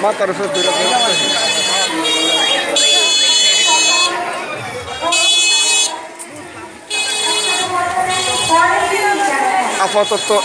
Má tarifesi Apa toto